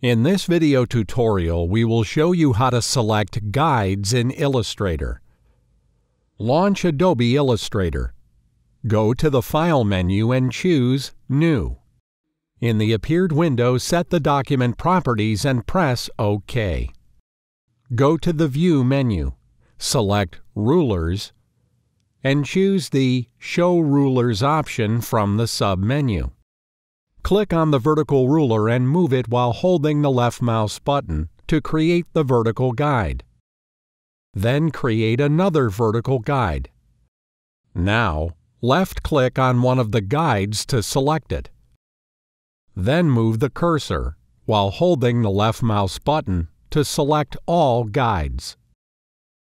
In this video tutorial, we will show you how to select Guides in Illustrator. Launch Adobe Illustrator. Go to the File menu and choose New. In the appeared window, set the document properties and press OK. Go to the View menu, select Rulers, and choose the Show Rulers option from the sub-menu. Click on the vertical ruler and move it while holding the left mouse button to create the vertical guide. Then create another vertical guide. Now, left-click on one of the guides to select it. Then move the cursor, while holding the left mouse button, to select all guides.